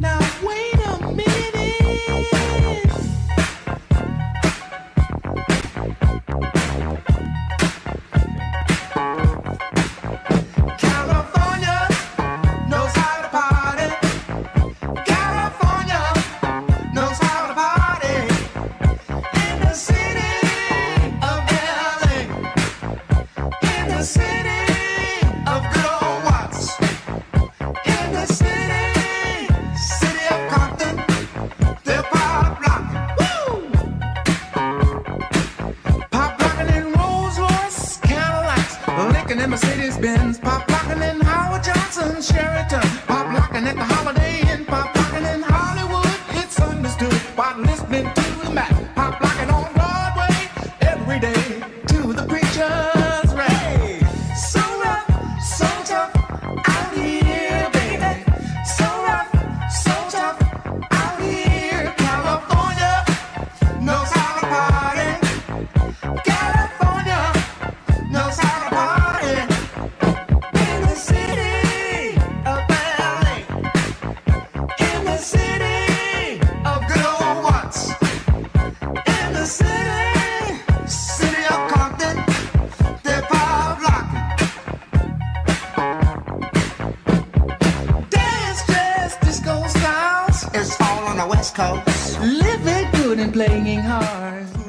Now wait. by listening to the map. I'm blocking on Broadway every day. called living good and playing hard.